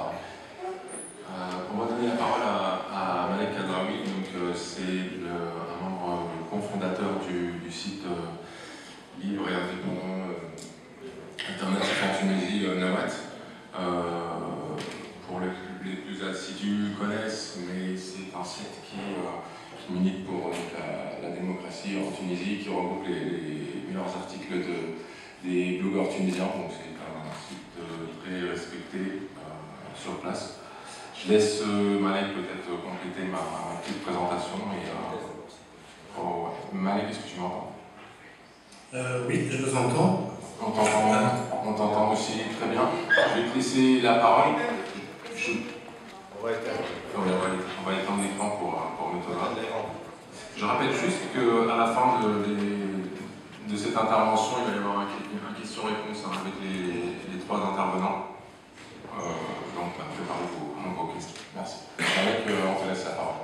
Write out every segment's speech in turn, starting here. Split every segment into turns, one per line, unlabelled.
parole. Euh, on va donner la parole à, Malek Kadraoui, donc euh, c'est un membre cofondateur du, site libre et indépendant alternatif en Tunisie, Nawat. pour les, plus assidus connaissent, mais c'est un site qui, milite pour la, démocratie en Tunisie, qui regroupe les, meilleurs articles de, des blogueurs tunisiens. Donc c'est très respecté euh, sur place. Je laisse euh, Malek peut-être compléter ma, petite présentation. Et, euh, oh, Malek, est-ce que tu m'entends?
Oui, je vous entends.
On t'entend aussi très bien. Je vais te laisser la parole.
On va éteindre.
On va éteindre l'écran pour, pour Je rappelle juste qu'à la fin de, de, cette intervention, il va y avoir un, question-réponse hein, avec les, intervenants. Euh, donc, préparez-vous vos questions. Merci. Avec, euh, on te laisse la parole.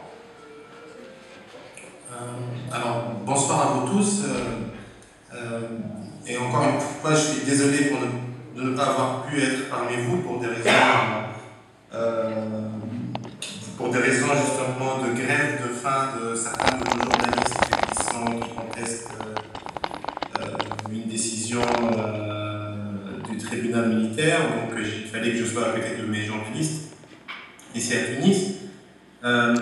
Euh, alors, bonsoir à vous tous. et encore une fois, je suis désolé pour de ne pas avoir pu être parmi vous pour des raisons, pour des raisons justement de grève de fin de certains de nos journalistes qui, sont, qui contestent une décision militaire, donc euh, il fallait que je sois à côté de mes journalistes ici à Tunis. Euh,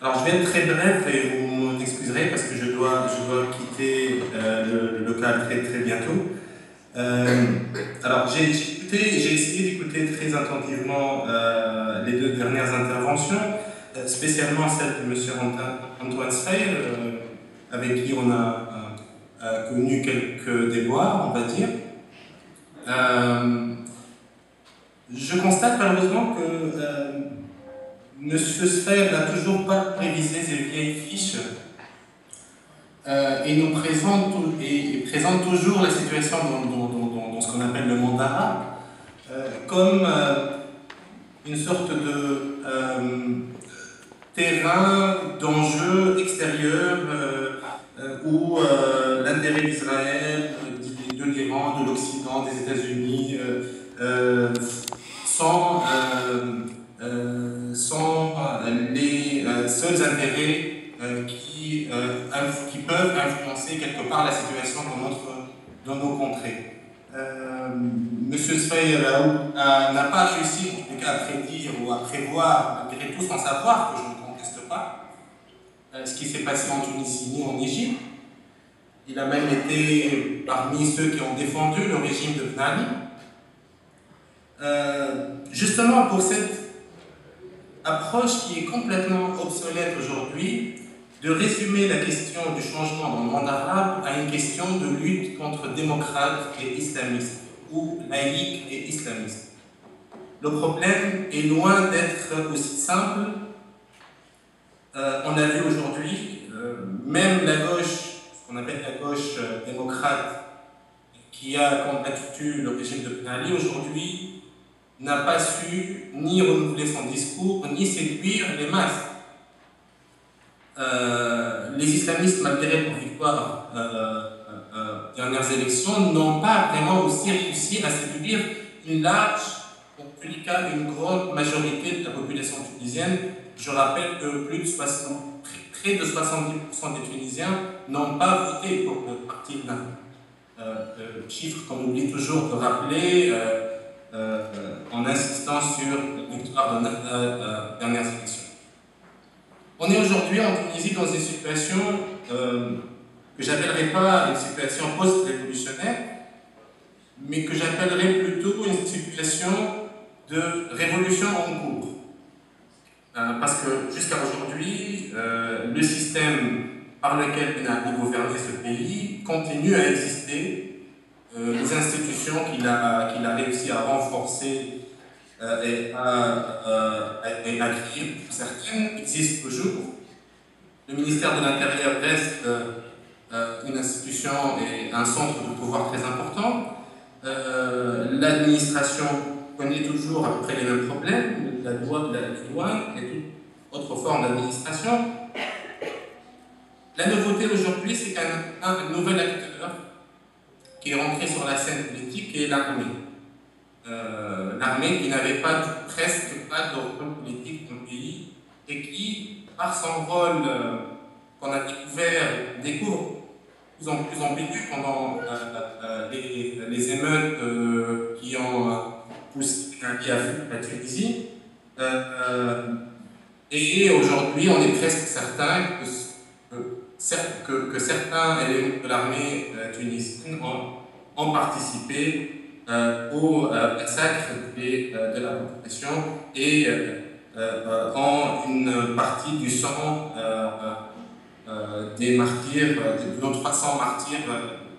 alors je vais être très bref et vous m'en excuserez parce que je dois, je dois quitter euh, le, local très très bientôt. alors j'ai j'ai essayé d'écouter très attentivement les deux dernières interventions, spécialement celle de M. Antoine Sfeir, avec qui on a connu quelques déboires, on va dire. Euh, je constate malheureusement que euh, M. Sfer n'a toujours pas révisé ses vieilles fiches euh, et nous présente, toujours la situation dans, ce qu'on appelle le monde arabe comme une sorte de terrain d'enjeu extérieur où l'intérêt d'Israël, de l'Occident, des États-Unis, euh, euh, sont, euh, sont les seuls intérêts qui, qui peuvent influencer quelque part la situation dans, notre, dans nos contrées. Monsieur Sfeir n'a pas réussi, en tout cas, à prédire ou à prévoir, malgré tout sans savoir, que je ne conteste pas, ce qui s'est passé en Tunisie ni en Égypte. Il a même été parmi ceux qui ont défendu le régime de Ben euh, justement pour cette approche qui est complètement obsolète aujourd'hui, de résumer la question du changement dans le monde arabe à une question de lutte contre démocrates et islamistes, ou laïcs et islamistes. Le problème est loin d'être aussi simple. Euh, on a vu aujourd'hui, euh, même la gauche qu'on appelle la gauche euh, démocrate, qui a combattu le régime de Ben Ali, aujourd'hui n'a pas su ni renouveler son discours, ni séduire les masses. Euh, les islamistes, malgré leur victoire euh, euh, dernières élections, n'ont pas vraiment aussi réussi à séduire une large, en tous les cas une grande majorité de la population tunisienne. Je rappelle que plus de 60, près de 70% des Tunisiens n'ont pas voté pour le parti d'un euh, euh, chiffre qu'on oublie toujours de rappeler euh, en insistant sur la de la dernière élections. On est aujourd'hui en Tunisie dans une situation que j'appellerai pas une situation post-révolutionnaire, mais que j'appellerais plutôt une situation de révolution en cours. Parce que jusqu'à aujourd'hui, le système par lequel il a gouverné ce pays continue à exister. Euh, les institutions qu'il a, a réussi à renforcer euh, et, à, euh, et, à, certaines existent toujours. Le ministère de l'Intérieur reste une institution et un centre de pouvoir très important. L'administration connaît toujours à peu près les mêmes problèmes, la loi, la douane et toute autre forme d'administration. La nouveauté aujourd'hui, c'est qu'un nouvel acteur qui est rentré sur la scène politique est l'armée. Euh, l'armée qui n'avait pas presque pas de rôle politique dans le pays et qui, par son rôle qu'on a découvert, découvre plus en plus ambigu pendant les, les, émeutes qui ont poussé la Tunisie. Et aujourd'hui, on est presque certain que, certains éléments de l'armée tunisienne ont, participé euh, au euh, massacre euh, de la population et en une partie du sang des martyrs, de nos 300 martyrs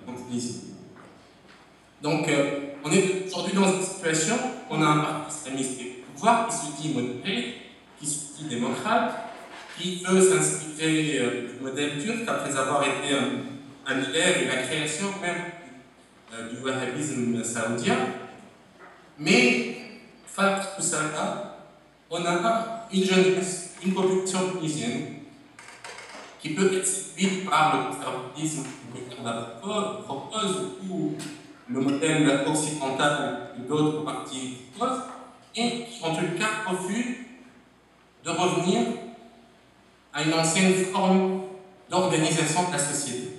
en Tunisie. Donc, on est aujourd'hui dans une situation où on a un parti islamiste qui se dit modéré, qui se dit démocrate, qui veut s'inspirer du modèle turc après avoir été un, un et la création même euh, du wahhabisme saoudien. Mais, face à tout ça, on a une jeunesse, une population tunisienne qui peut être séduite par le conservatisme que propose ou le modèle occidental d'autres partis proposent, et en tout cas, refuse de revenir à une ancienne forme d'organisation de la société.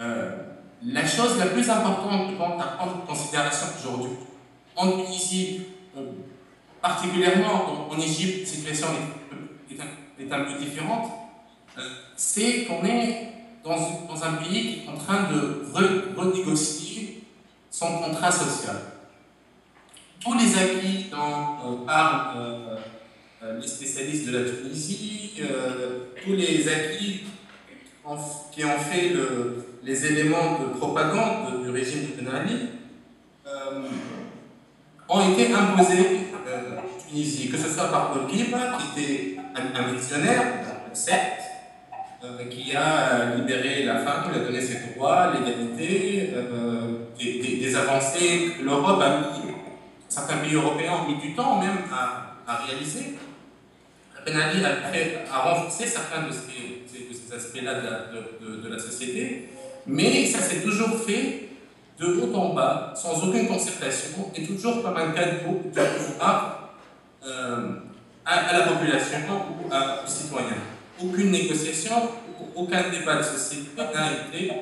Euh, la chose la plus importante à prendre en considération aujourd'hui, en Tunisie, euh, particulièrement en, Égypte, la situation est, un, peu différente, euh, c'est qu'on est dans, un pays qui est en train de renégocier son contrat social. Tous les acquis dont euh, parlent les spécialistes de la Tunisie, tous les acquis qui ont fait le, les éléments de propagande du régime de Ben Ali euh, ont été imposés euh, en Tunisie, que ce soit par Bourguiba, qui était un, missionnaire, certes, euh, qui a libéré la femme, qui a donné ses droits, l'égalité, des, avancées que l'Europe a mis, certains pays européens ont mis du temps même à, réaliser. Ben Ali a, renforcé certains de ces, aspects-là de, la société, mais ça s'est toujours fait de haut en bas, sans aucune concertation, et toujours comme un cadeau de pouvoir euh, à, la population ou aux citoyens. Aucune négociation, aucun débat de société n'a été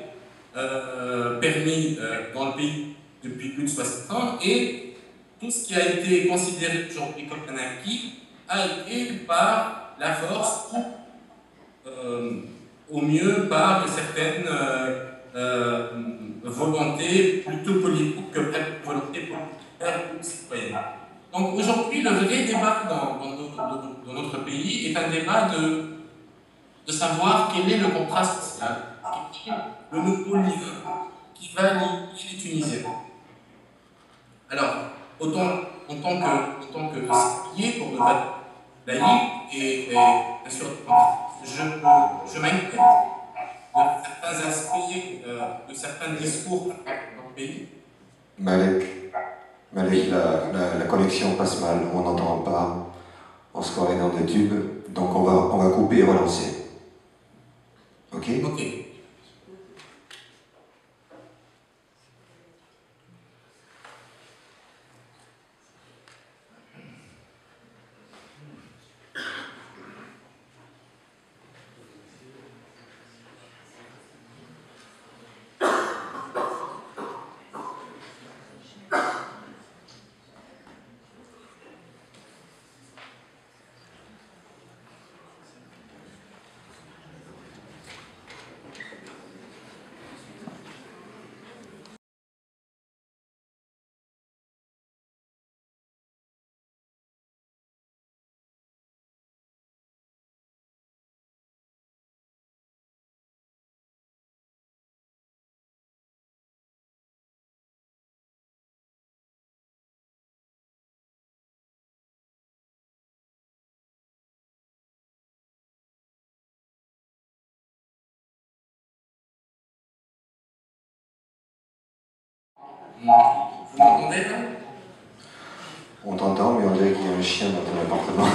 euh, permis euh, dans le pays depuis plus de 60 ans, et tout ce qui a été considéré aujourd'hui comme un acquis a été par la force ou au mieux par certaines euh, volonté plutôt politique que volonté politique ou citoyenne. Donc aujourd'hui, le vrai débat dans, notre, pays est un débat de, savoir quel est le contrat social, le nouveau lien qui va lier les Tunisiens. Alors, autant, en tant que, en tant que pour le laïc, et, et bien sûr, je, je m'inquiète de certains aspects, euh, de certains discours dans le pays
Malek, Malek la, la, la, connexion passe mal, on n'entend pas, on se croirait dans des tubes, donc on va, on va couper et relancer. Ok?
Ok. Vous m'entendez là?
On t'entend, mais on dirait qu'il y a un chien dans ton appartement.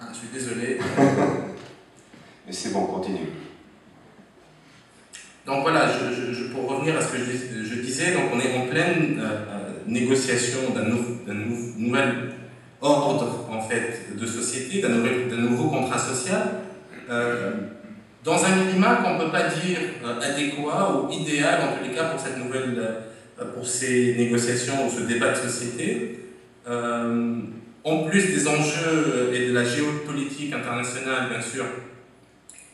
Ah, je suis désolé.
mais c'est bon, continue.
Donc voilà, je, pour revenir à ce que je, disais, donc on est en pleine euh, négociation d'un nouvel ordre en fait, de société, d'un nouveau contrat social, euh, dans un climat qu'on ne peut pas dire euh, adéquat ou idéal, en tous les cas, pour cette nouvelle, euh, pour ces négociations ou ce débat de société. en plus des enjeux et de la géopolitique internationale, bien sûr,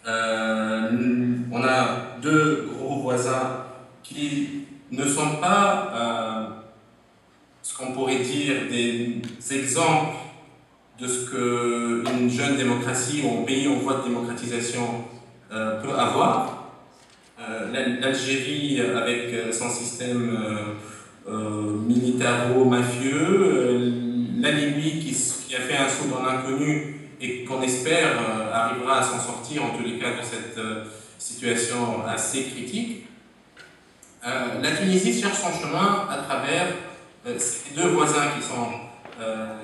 on a deux gros voisins qui ne sont pas ce qu'on pourrait dire des exemples de ce qu'une jeune démocratie ou un pays en voie de démocratisation euh, peut avoir. Euh, L'Algérie, avec euh, son système militaro-mafieux, la Libye qui, a fait un saut dans l'inconnu et qu'on espère arrivera à s'en sortir, en tous les cas, de cette situation assez critique. la Tunisie cherche son chemin à travers ces deux voisins qui sont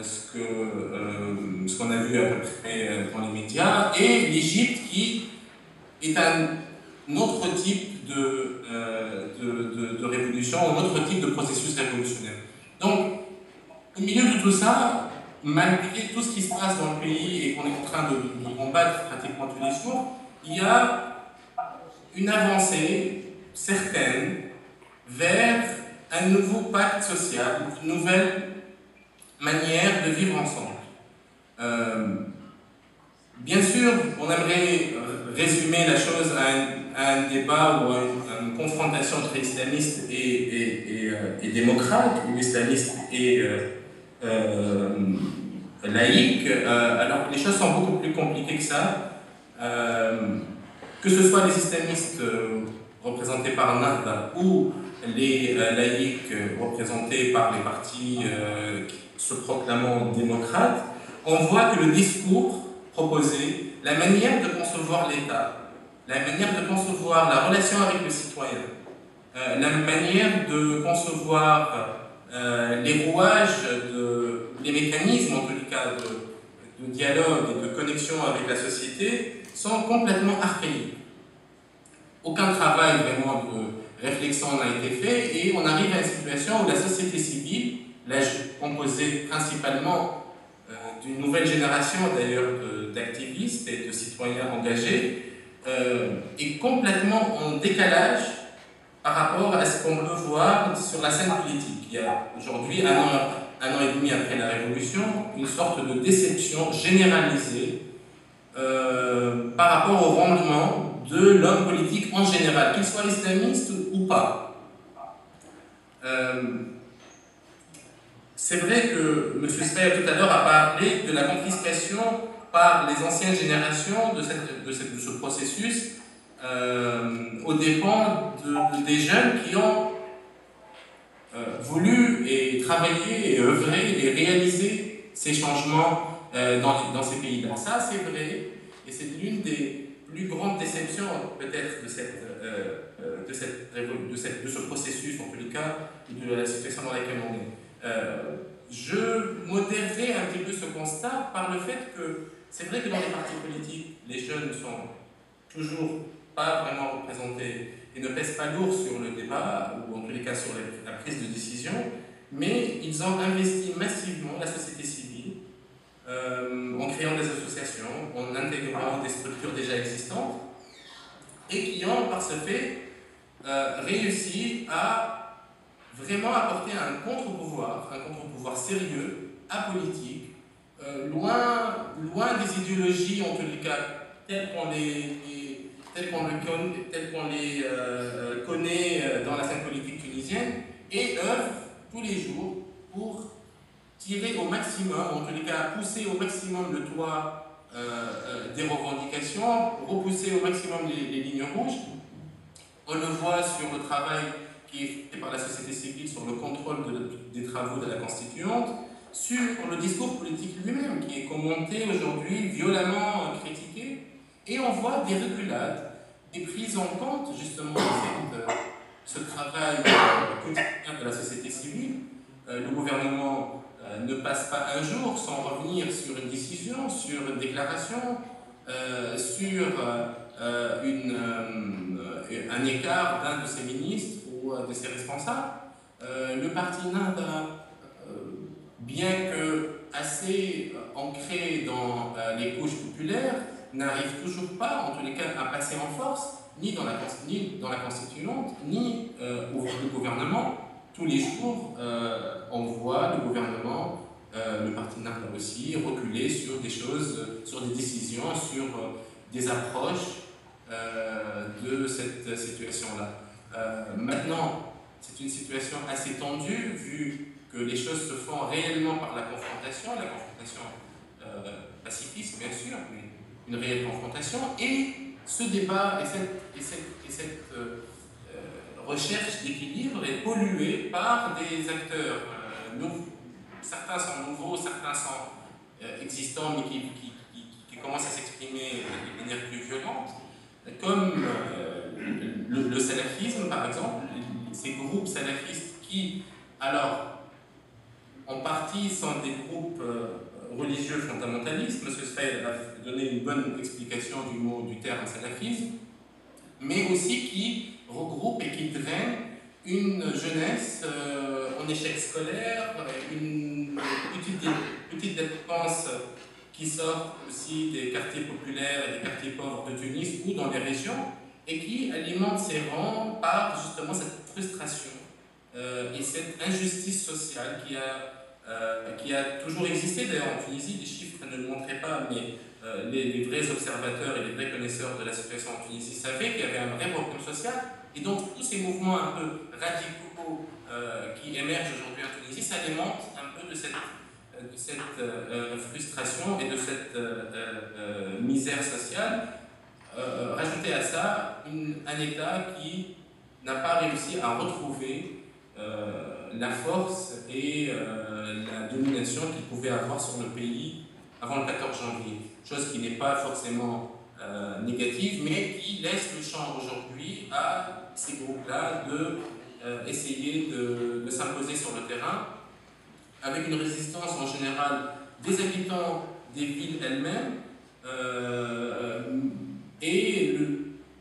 ce qu'on ce qu'on a vu à peu près dans les médias, et l'Égypte qui est un autre type de, euh, de, de, révolution, un autre type de processus révolutionnaire. Donc, au milieu de tout ça, malgré tout ce qui se passe dans le pays et qu'on est en train de, combattre pratiquement tous les jours, il y a une avancée certaine vers un nouveau pacte social, une nouvelle manière de vivre ensemble. Euh, bien sûr, on aimerait résumer la chose à un, débat ou à une, confrontation entre islamistes et, euh, démocrates, ou islamistes et euh, euh, laïcs, alors que les choses sont beaucoup plus compliquées que ça. que ce soit les islamistes représentés par Nahda ou les laïcs représentés par les partis se proclamant démocrates, on voit que le discours proposé la manière de concevoir l'État, la manière de concevoir la relation avec le citoyen, euh, la manière de concevoir euh, les rouages, les mécanismes en tout cas de, dialogue et de connexion avec la société sont complètement archaïques. Aucun travail vraiment de réflexion n'a été fait et on arrive à une situation où la société civile, là composée principalement d'une nouvelle génération d'ailleurs d'activistes et de citoyens engagés euh, est complètement en décalage par rapport à ce qu'on peut voir sur la scène politique. Il y a aujourd'hui, un an, un an et demi après la Révolution, une sorte de déception généralisée euh, par rapport au rendement de l'homme politique en général, qu'il soit islamiste ou pas. Euh, c'est vrai que M. Speyer tout à l'heure a parlé de la confiscation par les anciennes générations de, cette, de, ce processus euh, aux dépens de, des jeunes qui ont euh, voulu et travaillé et œuvré et réalisé ces changements euh, dans, dans, ces pays-là. Ça, c'est vrai, et c'est l'une des plus grandes déceptions peut-être de, cette, de, cette, de, cette, de ce processus, en les cas, de la situation dans laquelle on est. je modérerai un petit peu ce constat par le fait que c'est vrai que dans les partis politiques, les jeunes ne sont toujours pas vraiment représentés et ne pèsent pas lourd sur le débat, ou en tous les cas sur la prise de décision, mais ils ont investi massivement la société civile euh, en créant des associations, en intégrant des structures déjà existantes, et qui ont par ce fait euh, réussi à vraiment apporter un contre-pouvoir, un contre-pouvoir sérieux, apolitique, euh, loin, loin des idéologies, en tous les cas, telles qu'on les, telles qu'on les, euh, euh, connaît dans la scène politique tunisienne, et œuvrent tous les jours pour tirer au maximum, en tous les cas pousser au maximum le toit des revendications, repousser au maximum les, lignes rouges. On le voit sur le travail qui est fait par la société civile sur le contrôle des travaux de la constituante, sur le discours politique lui-même, qui est commenté aujourd'hui, violemment critiqué, et on voit des reculades, des prises en compte justement de euh, ce travail euh, quotidien de la société civile. Euh, le gouvernement ne passe pas un jour sans revenir sur une décision, sur une déclaration, sur un écart d'un de ses ministres ou de ses responsables. le parti Nada, bien que assez ancré dans les couches populaires, n'arrive toujours pas, en tous les cas, à passer en force, ni dans la, ni dans la constituante, ni au gouvernement. Tous les jours, on voit le gouvernement euh, le parti NAP aussi reculer sur des choses, sur des décisions, sur euh, des approches euh, de cette situation-là. Maintenant, c'est une situation assez tendue vu que les choses se font réellement par la confrontation, la confrontation pacifiste bien sûr, une, réelle confrontation, et ce débat et cette, et cette, recherche d'équilibre est polluée par des acteurs nouveaux certains sont nouveaux, certains sont euh, existants, mais qui, commencent à s'exprimer de manière plus violente, comme euh, le, salafisme, par exemple, ces groupes salafistes qui, alors, en partie sont des groupes euh, religieux fondamentalistes, M. Sfaïd a donné une bonne explication du mot, du terme salafisme, mais aussi qui regroupent et qui drainent une jeunesse en échec scolaire, une petite dépense qui sort aussi des quartiers populaires et des quartiers pauvres de Tunis ou dans les régions et qui alimente ses rangs par justement cette frustration euh, et cette injustice sociale qui a, euh, qui a toujours existé. D'ailleurs, en Tunisie, les chiffres ne le montraient pas, mais euh, les, vrais observateurs et les vrais connaisseurs de la situation en Tunisie savaient qu'il y avait un vrai problème social. Et donc, tous ces mouvements un peu radicaux qui émerge aujourd'hui en Tunisie, ça alimente un peu de cette, de cette frustration et de cette misère sociale. Rajouter à ça un État qui n'a pas réussi à retrouver la force et la domination qu'il pouvait avoir sur le pays avant le 14 janvier. Chose qui n'est pas forcément négative, mais qui laisse le champ aujourd'hui à ces groupes-là de euh, essayer de, s'imposer sur le terrain, avec une résistance en général des habitants des villes elles-mêmes, euh, et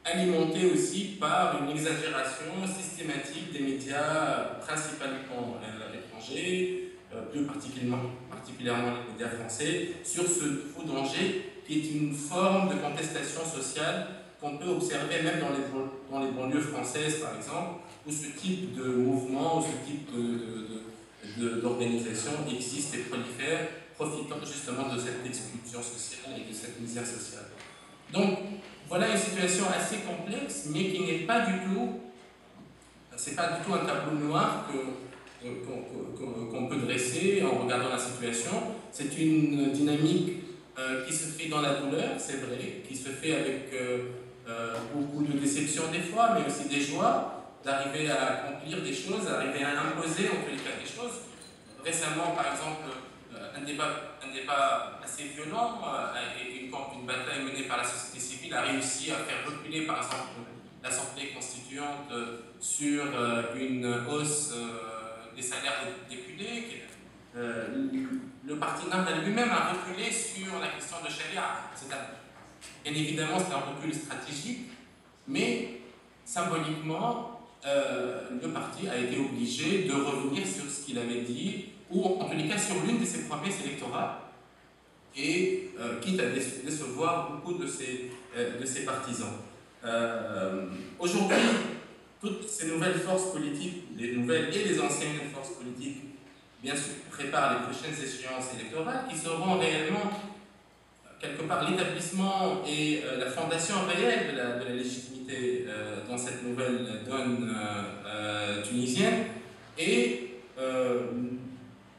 alimentée aussi par une exagération systématique des médias, principalement euh, étrangers, plus particulièrement, particulièrement les médias français, sur ce faux danger qui est une forme de contestation sociale qu'on peut observer même dans les, dans les banlieues françaises, par exemple, où ce type de mouvement, où ce type d'organisation de, de, existe et prolifère, profitant justement de cette exclusion sociale et de cette misère sociale. Donc, voilà une situation assez complexe, mais qui n'est pas du tout, c'est pas du tout un tableau noir qu'on, peut dresser en regardant la situation. C'est une dynamique euh, qui se fait dans la douleur, c'est vrai, qui se fait avec euh, euh, beaucoup de déceptions des fois, mais aussi des joies d'arriver à accomplir des choses, d'arriver à imposer en tous les cas des choses. Récemment, par exemple, un débat, assez violent euh, et une, bataille menée par la société civile a réussi à faire reculer, par exemple, l'Assemblée constituante sur euh, une hausse des salaires des députés. le parti NAM lui-même a reculé sur la question de Sharia. Bien évidemment, c'est un recul stratégique, mais symboliquement, euh, le parti a été obligé de revenir sur ce qu'il avait dit, ou en tous les cas sur l'une de ses promesses électorales, et euh, quitte à décevoir beaucoup de ses, euh, de ses partisans. Aujourd'hui, toutes ces nouvelles forces politiques, les nouvelles et les anciennes forces politiques, bien sûr, préparent les prochaines échéances électorales qui seront réellement quelque part l'établissement et la fondation réelle de la, de la légitimité euh, dans cette nouvelle donne euh, euh, tunisienne et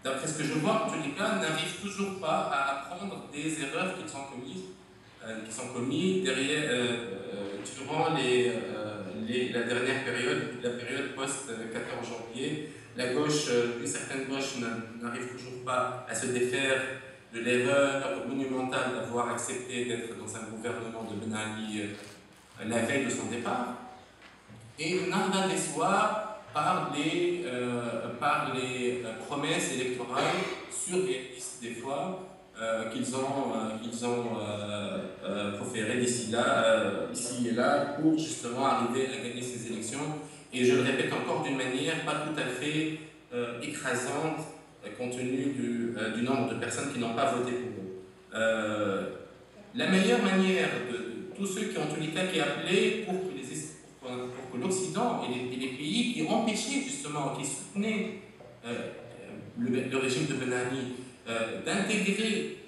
d'après ce que je vois, en tous toujours pas à apprendre des erreurs qui sont commises, qui sont commises derrière, durant les, la dernière période, la période post-14 janvier. La gauche, une certaine gauche n'arrive toujours pas à se défaire de l'erreur monumentale d'avoir accepté d'être dans un gouvernement de Ben Ali la veille de son départ, et Narda déçoit par les, euh, par les euh, promesses électorales des fois euh, qu'ils ont, qu'ils ont proférées d'ici là, ici et là, pour justement arriver à gagner ces élections et je le répète encore d'une manière pas tout à fait écrasante compte tenu du, du, nombre de personnes qui n'ont pas voté pour eux. la meilleure manière de, tous ceux qui ont tous les cas qui appelaient pour que, l'Occident et, les pays qui empêchaient justement, qui soutenaient le, le, régime de Ben Ali d'intégrer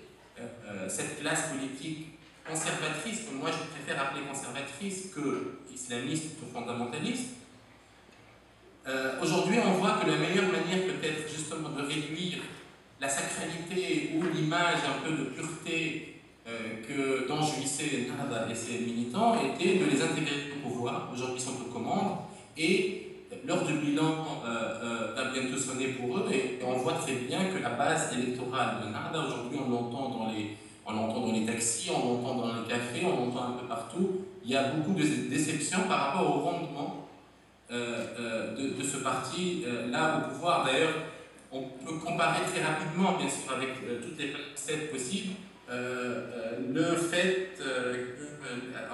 cette classe politique conservatrice, que moi je préfère appeler conservatrice que islamiste ou fondamentaliste, euh, aujourd'hui on voit que la meilleure manière peut-être justement de réduire la sacralité ou l'image un peu de pureté euh, que, dont jouissaient Nada et ses militants était de les intégrer au pouvoir. Aujourd'hui ils sont aux commandes et l'heure du bilan euh, a bientôt sonné pour eux et, on voit très bien que la base électorale de Nada, aujourd'hui on l'entend dans les on l'entend dans les taxis, on l'entend dans les cafés, on l'entend un peu partout. Il y a beaucoup de déceptions par rapport au rendement euh, euh, de, ce parti euh, là au pouvoir. D'ailleurs, on peut comparer très rapidement, bien sûr, avec toutes les facettes possibles, le fait,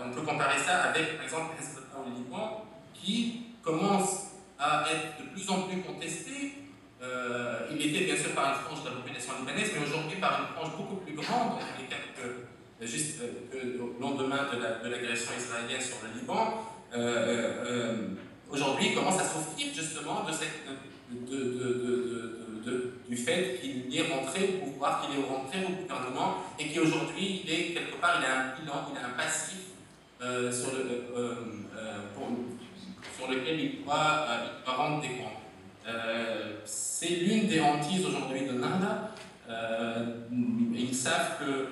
on peut comparer ça avec, par exemple, Hezbollah au Liban, qui commence à être de plus en plus contesté euh, il était bien sûr par une frange de la population libanaise, mais aujourd'hui par une frange beaucoup plus grande, que, juste euh, au lendemain de l'agression israélienne sur le Liban. Euh, aujourd'hui, commence à souffrir justement de cette, du fait qu'il est rentré au pouvoir, qu'il est rentré au gouvernement et qu'aujourd'hui, il est quelque part, il a un bilan, il a un passif sur, le, sur lequel il doit, il doit rendre des comptes. Euh, c'est l'une des hantises aujourd'hui de Nanda. Euh, ils savent que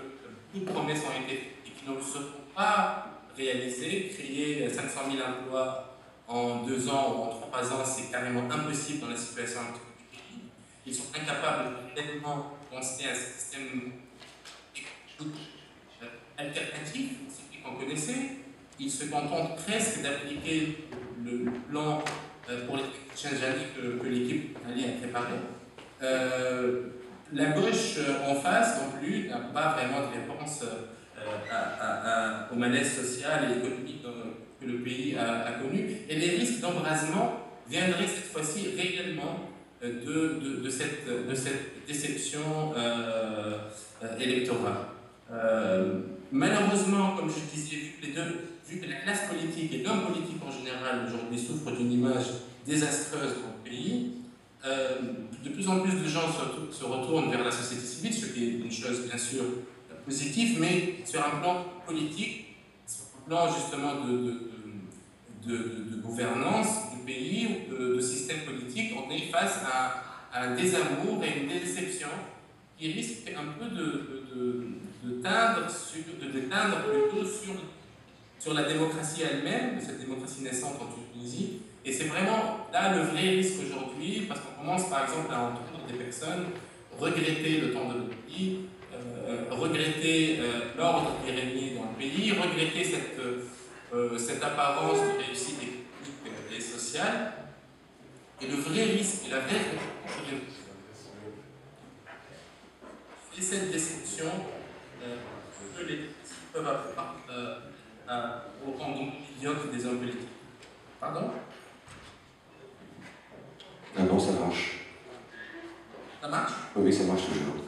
toutes promesses ont été faites et qui ne seront pas réalisées. Créer 500 000 emplois en deux ans ou en trois ans, c'est carrément impossible dans la situation actuelle. Ils sont incapables de pleinement penser à un système alternatif, celui qu'on connaissait. Ils se contentent presque d'appliquer le plan euh, pour les prochaines années que, l'équipe allait préparer. Euh, la gauche euh, en face, non plus, n'a pas vraiment de réponse à, au malaise social et économique que le pays a, connu. Et les risques d'embrasement viendraient cette fois-ci réellement de, cette, de cette déception électorale. malheureusement, comme je disais, vu que la classe politique et l'homme politique en général aujourd'hui souffrent d'une image désastreuse dans le pays, euh, de plus en plus de gens se, retournent vers la société civile, ce qui est une chose bien sûr positive, mais sur un plan politique, sur un plan justement de, de, gouvernance pays, de, de, système politique, on est face à, un désamour et une déception qui risque un peu de, teindre, sur, de déteindre plutôt sur sur la démocratie elle-même, cette démocratie naissante en Tunisie. Et c'est vraiment là le vrai risque aujourd'hui, parce qu'on commence par exemple à entendre des personnes regretter le temps de notre pays, euh, regretter euh, l'ordre qui régnait dans le pays, regretter cette, euh, cette apparence de réussite économique sociale. Et le vrai risque, et la vraie c'est cette déception que les peuvent avoir au rendement médiocre des hommes politiques. Pardon?
Ah non, ça marche.
Ça marche?
Oui, ça marche toujours.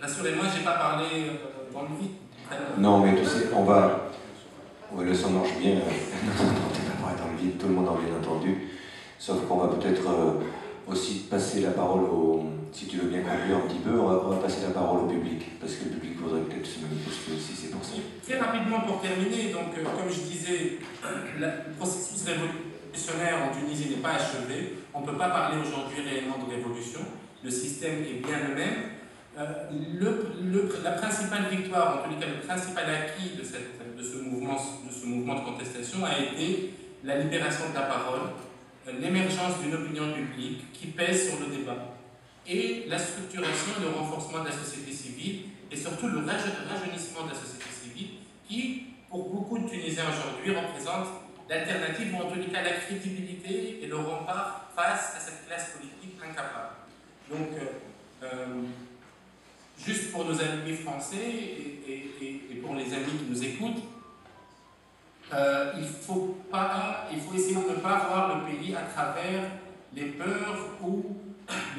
Rassurez-moi, je n'ai pas parlé euh, dans le vide.
Non, mais tu sais, on va. Oui, le son marche bien. tout le monde a bien entendu. Sauf qu'on va peut-être euh, aussi passer la parole au si tu veux bien conclure un petit peu, on va, passer la parole au public, parce que le public voudrait peut-être se manifester aussi, c'est pour ça.
Très rapidement pour terminer, donc euh, comme je disais, le processus révolutionnaire en Tunisie n'est pas achevé. On ne peut pas parler aujourd'hui réellement de révolution. Le système est bien le même. Euh, la principale victoire, en les cas le principal acquis de ce mouvement de contestation a été la libération de la parole, euh, l'émergence d'une opinion publique qui pèse sur le débat et la structuration et le renforcement de la société civile et surtout le rajeunissement de la société civile qui, pour beaucoup de Tunisiens aujourd'hui, représente l'alternative ou en les cas la crédibilité et le rempart face à cette classe politique incapable. Donc, euh, euh, juste pour nos amis français et, pour les amis qui nous écoutent, euh, il, faut pas, il faut essayer de ne pas voir le pays à travers les peurs ou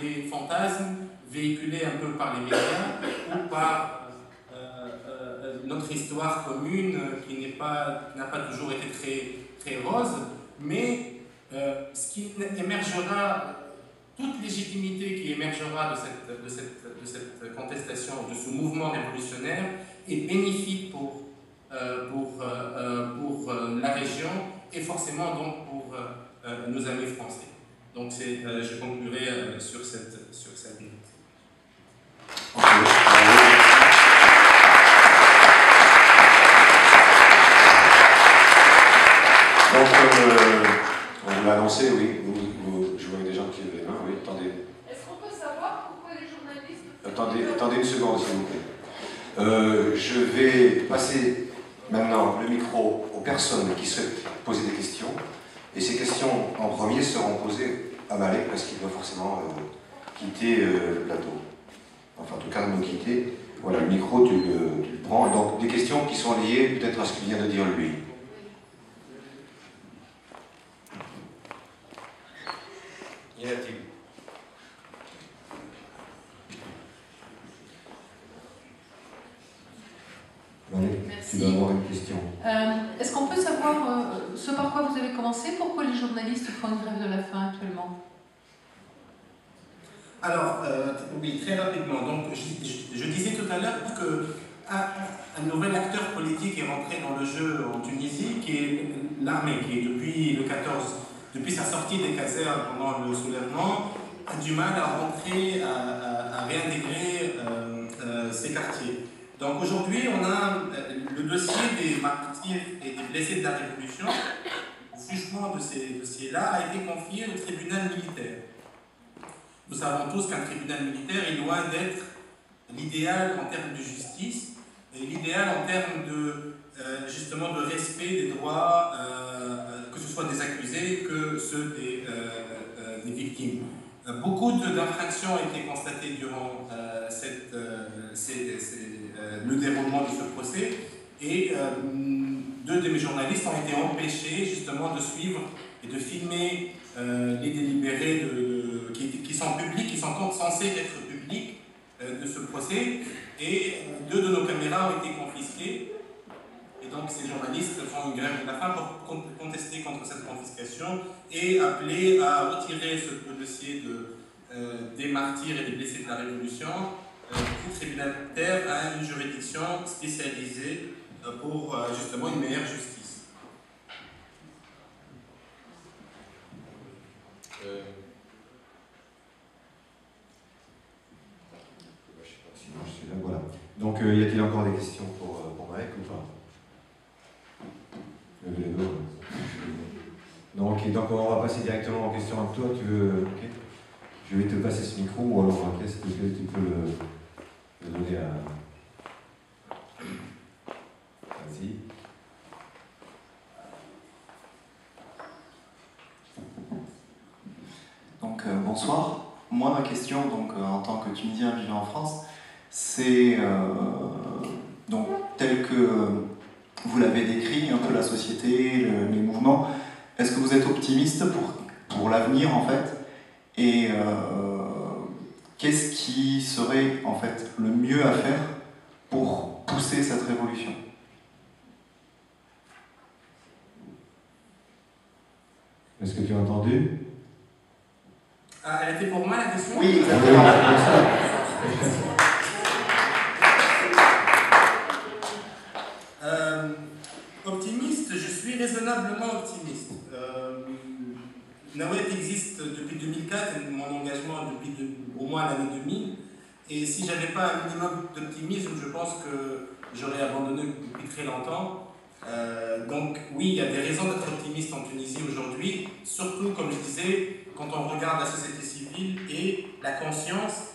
les fantasmes véhiculés un peu par les médias ou par euh, euh, notre histoire commune qui n'a pas, pas toujours été très, très rose, mais ce qui émergera, toute légitimité qui émergera de cette, de cette, de cette contestation, de ce mouvement révolutionnaire, est bénéfique pour pour, euh, euh, pour la région et forcément donc pour nos amis français. Donc je conclurai sur cette, sur cette minute.
Donc, on vous l'a annoncé, oui, vous, je vois des gens qui lèvent les mains, oui, attendez.
Est-ce qu'on peut savoir pourquoi les journalistes...
Attendez, attendez une seconde, s'il vous plaît. je vais passer maintenant le micro aux personnes qui souhaitent poser des questions. Et ces questions en premier seront posées à Malek parce qu'il doit forcément euh, quitter euh, le plateau. Enfin, en tout cas, nous quitter. Voilà, le micro, tu le, tu le prends. Donc, des questions qui sont liées peut-être à ce qu'il vient de dire lui. Y a-t-il?
Merci.
Tu vas avoir une question.
Euh, Est-ce qu'on peut savoir euh, ce par quoi vous avez commencé? Pourquoi les journalistes font une grève de la faim actuellement?
Alors, euh, oui, très rapidement. Donc, je, disais tout à l'heure que un, nouvel acteur politique est rentré dans le jeu en Tunisie, qui est l'armée, qui depuis le 14, depuis sa sortie des casernes pendant le soulèvement, a du mal à rentrer, à, à réintégrer ces quartiers. Donc aujourd'hui, on a euh, le dossier des martyrs et des blessés de la Révolution. Le jugement de ces dossiers-là a été confié au tribunal militaire. Nous savons tous qu'un tribunal militaire est loin d'être l'idéal en termes de justice et l'idéal en termes de, euh, justement de respect des droits, euh, que ce soit des accusés que ceux des, des victimes. Beaucoup d'infractions ont été constatées durant ces euh, le déroulement de ce procès. Et euh, deux de mes journalistes ont été empêchés justement de suivre et de filmer euh, les délibérés qui, sont publics, qui sont censés être publics de ce procès. Et deux de nos caméras ont été confisquées. Et donc ces journalistes font une grève de la faim pour contester contre cette confiscation et appeler à retirer ce dossier de, des martyrs et des blessés de la Révolution le tribunal militaire a une juridiction spécialisée euh, pour euh, justement une meilleure justice.
Euh... Donc, euh, y a-t-il encore des questions pour, euh, pour Mike ou pas? Ok. Donc, on va passer directement aux questions avec toi. Tu veux. Je vais te passer ce micro ou alors, qu'est-ce que tu peux le donner à. Vas-y.
Donc euh, bonsoir. Moi ma question, donc euh, en tant que Tunisien vivant en France, c'est euh, donc tel que vous l'avez décrit, un peu la société, les mouvements. Est-ce que vous êtes optimiste pour, pour l'avenir en fait? Et qu'est-ce qui serait en fait le mieux à faire pour pousser cette révolution?
Est-ce que tu as entendu?
Ah, Elle était pour moi la question?
Oui, exactement.
euh, optimiste, je suis raisonnablement optimiste. Euh, Nawet existe depuis 2004 et mon engagement depuis au moins l'année 2000. Et si je n'avais pas un minimum d'optimisme, je pense que j'aurais abandonné depuis très longtemps. Euh, donc oui, il y a des raisons d'être optimiste en Tunisie aujourd'hui, surtout comme je disais, quand on regarde la société civile et la conscience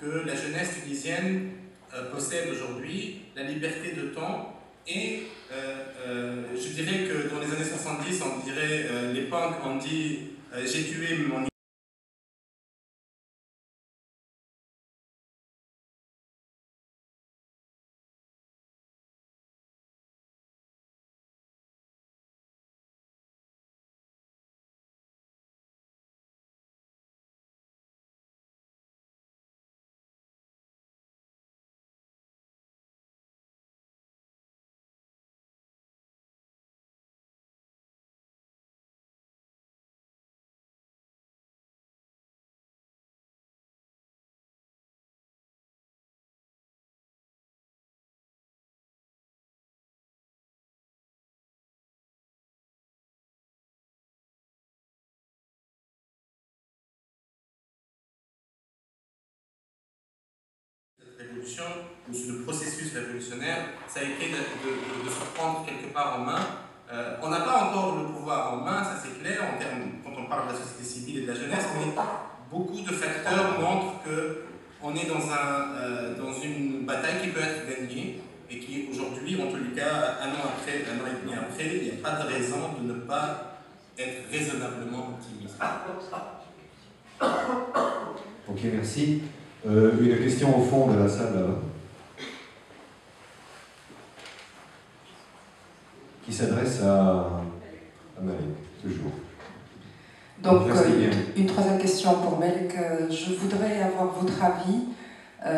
que la jeunesse tunisienne euh, possède aujourd'hui, la liberté de temps et euh, je dirais que dans les années 70, on dirait, punks ont dit j'ai tué mon révolution, ou sur le processus révolutionnaire, ça a été de, se prendre quelque part en main. Euh, on n'a pas encore le pouvoir en main, ça c'est clair, en termes, quand on parle de la société civile et de la jeunesse, mais beaucoup de facteurs montrent qu'on est dans, un, euh, dans une bataille qui peut être gagnée et qui aujourd'hui, en tous les cas, un an après, un an et demi après, il n'y a pas de raison de ne pas être raisonnablement optimiste.
Ok, merci. Euh, une question au fond de la salle là-bas. Qui s'adresse à, à toujours.
Donc, euh, une troisième question pour Melk. Euh, je voudrais avoir votre avis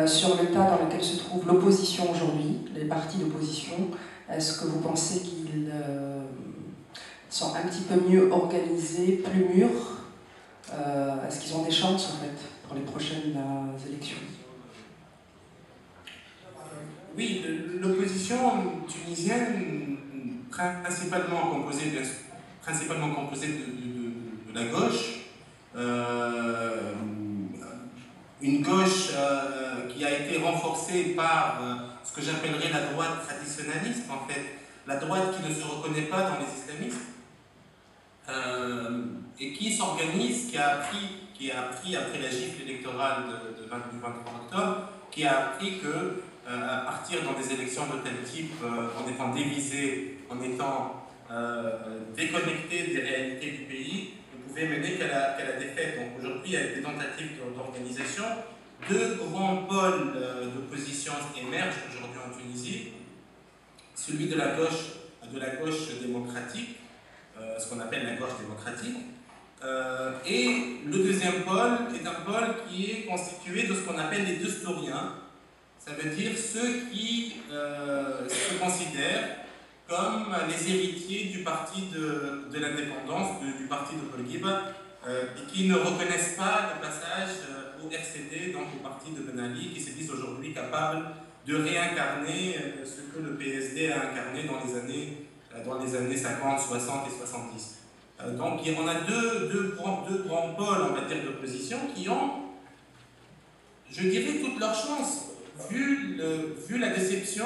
sur l'état dans lequel se trouve l'opposition aujourd'hui, les partis d'opposition. Est-ce que vous pensez qu'ils sont un petit peu mieux organisés, plus mûrs? Est-ce qu'ils ont des chances en fait? Les prochaines euh, élections.
Oui, l'opposition tunisienne, principalement composée principalement composée de, la gauche, euh, une gauche euh, qui a été renforcée par ce que j'appellerais la droite traditionnaliste, en fait, la droite qui ne se reconnaît pas dans les islamistes, et qui s'organise, qui a appris qui a appris, après la gifle électorale de, 23 octobre, qui a appris que euh, à partir dans des élections de tel type, euh, en étant dévisé, en étant euh, déconnecté des réalités du pays, ne pouvait mener qu'à la, défaite. Donc aujourd'hui, il y a des tentatives d'organisation. Deux grands pôles d'opposition émergent aujourd'hui en Tunisie. Celui de la gauche, de la gauche démocratique, ce qu'on appelle la gauche démocratique, euh, et le deuxième pôle est un pôle qui est constitué de ce qu'on appelle les deux historiens. Ça veut dire ceux qui euh, se considèrent comme les héritiers du parti de, l'indépendance, du parti de Paul euh, et qui ne reconnaissent pas le passage au RCD, donc au parti de Ben Ali, qui se disent aujourd'hui capables de réincarner ce que le PSD a incarné dans les années 50, 60 et 70. Euh, donc on a deux, deux, deux grands pôles en matière d'opposition qui ont, je dirais, toutes leurs chances, vu, le, vu la déception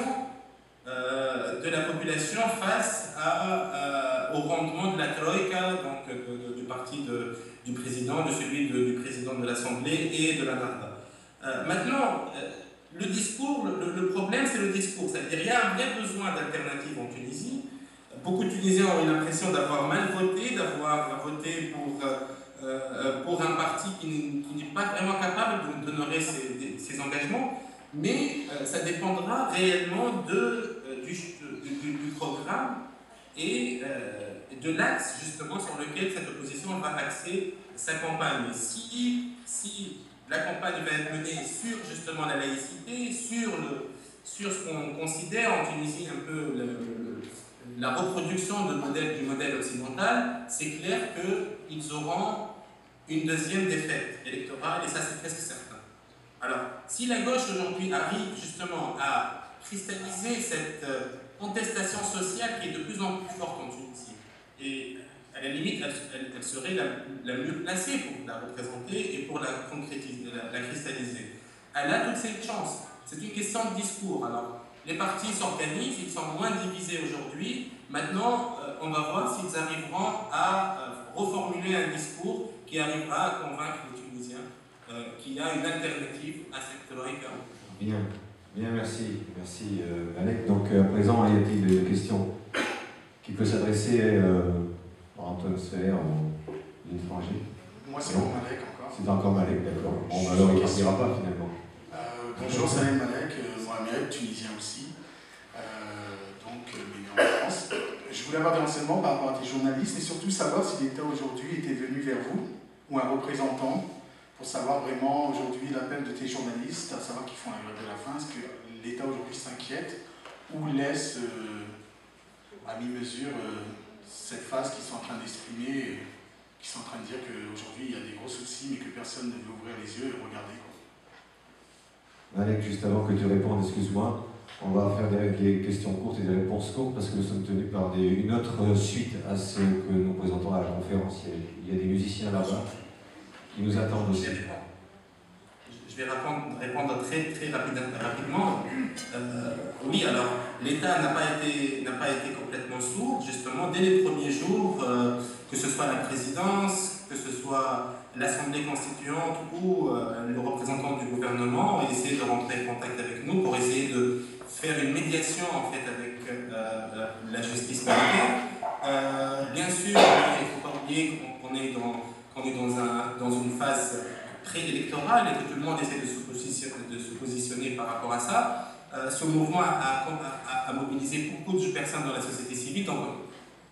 euh, de la population face à, au rendement de la Troïka, donc du parti de, du président, de celui du président de l'Assemblée et de la NARDA. Euh, maintenant, le discours, le, le problème c'est le discours, c'est-à-dire il y a un vrai besoin d'alternative en Tunisie, beaucoup de Tunisiens ont eu l'impression d'avoir mal voté, d'avoir voté pour, euh, euh, pour un parti qui n'est pas vraiment capable d'honorer ses, ses, engagements, mais euh, ça dépendra réellement de, du, du, programme et de l'axe justement sur lequel cette opposition va axer sa campagne. Si, si la campagne va être menée sur justement la laïcité, sur, le, sur ce qu'on considère en Tunisie un peu le la reproduction de du modèle occidental, c'est clair qu'ils auront une deuxième défaite électorale, et ça c'est presque certain. Alors, si la gauche aujourd'hui arrive justement à cristalliser cette euh, contestation sociale qui est de plus en plus forte en Tunisie, et à la limite, elle, serait la, mieux placée pour la représenter et pour la concrétiser, la cristalliser. Elle a toutes ses chances. C'est une question de discours. Alors, les partis s'organisent, ils sont moins divisés aujourd'hui. Maintenant, euh, on va voir s'ils arriveront à euh, reformuler un discours qui arrivera à convaincre les Tunisiens euh, qu'il y a une alternative à cette troïka.
Bien, bien, merci. Merci, Alec. Donc, à présent, y a-t-il des questions qui peuvent s'adresser à Antoine Sfer ou l'étranger
Moi, c'est Malek encore.
C'est encore Malek, d'accord. Bon, alors, il ne partira pas finalement.
bonjour, Salim Malek, Mohamed, tunisien aussi. Je voulais avoir des renseignements par rapport à tes journalistes et surtout savoir si l'État aujourd'hui était venu vers vous ou un représentant pour savoir vraiment aujourd'hui l'appel de tes journalistes, à savoir qu'ils font la grève de la faim. Est-ce que l'État aujourd'hui s'inquiète ou laisse euh, à mi-mesure euh, cette phase qu'ils sont en train d'exprimer, qui sont en train de dire qu'aujourd'hui il y a des gros soucis mais que personne ne veut ouvrir les yeux et regarder
Alec, juste avant que tu répondes, excuse-moi, on va faire des questions courtes et des réponses courtes parce que nous sommes tenus par une autre suite à ce que nous présentons à la conférence. Il y a, des musiciens là-bas qui nous attendent aussi.
Je vais répondre, très, très rapidement. Euh, oui, alors l'État n'a pas, été, pas été complètement sourd, justement, dès les premiers jours, euh, que ce soit la présidence, que ce soit l'Assemblée constituante ou euh, le représentant du gouvernement ont essayé de rentrer en contact avec nous pour essayer de faire une médiation en fait avec la justice militaire. bien sûr, il ne faut pas oublier qu'on est dans on est dans, un, dans une phase préélectorale et que tout le monde essaie de se positionner, par rapport à ça. Euh, ce mouvement a, mobilisé beaucoup de personnes dans la société civile, donc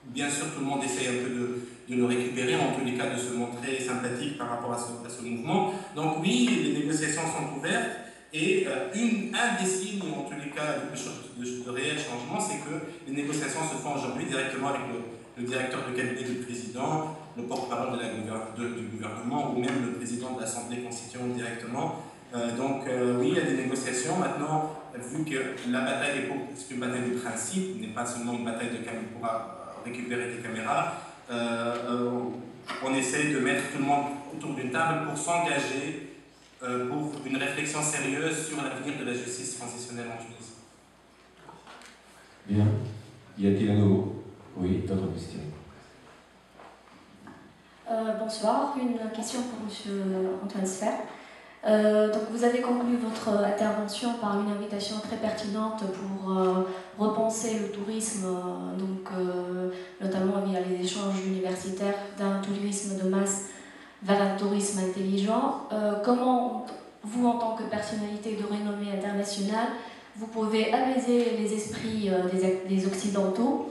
bien sûr tout le monde essaie un peu de, de, le récupérer, en tous les cas de se montrer sympathique par rapport à ce mouvement. Donc oui, les négociations sont ouvertes et euh, une, un des signes, en tous les cas, de, de, de réel changement, c'est que les négociations se font aujourd'hui directement avec le, directeur de cabinet du président, le porte-parole du gouvernement ou même le président de l'Assemblée constituante directement. Euh, donc euh, oui, il y a des négociations. Maintenant, vu que la bataille est une bataille de principe, n'est pas seulement une bataille de caméras pour récupérer des caméras, on essaie de mettre tout le monde autour d'une table pour s'engager pour une réflexion sérieuse sur l'avenir de la justice transitionnelle en Tunisie.
Bien. Y a-t-il un nouveau? Oui, d'autres questions
euh, bonsoir, une question pour M. Antoine Sfer. Euh, donc vous avez conclu votre intervention par une invitation très pertinente pour euh, repenser le tourisme, donc, notamment via les échanges universitaires, d'un tourisme de masse vers un tourisme intelligent. comment vous, en tant que personnalité de renommée internationale, vous pouvez apaiser les esprits des Occidentaux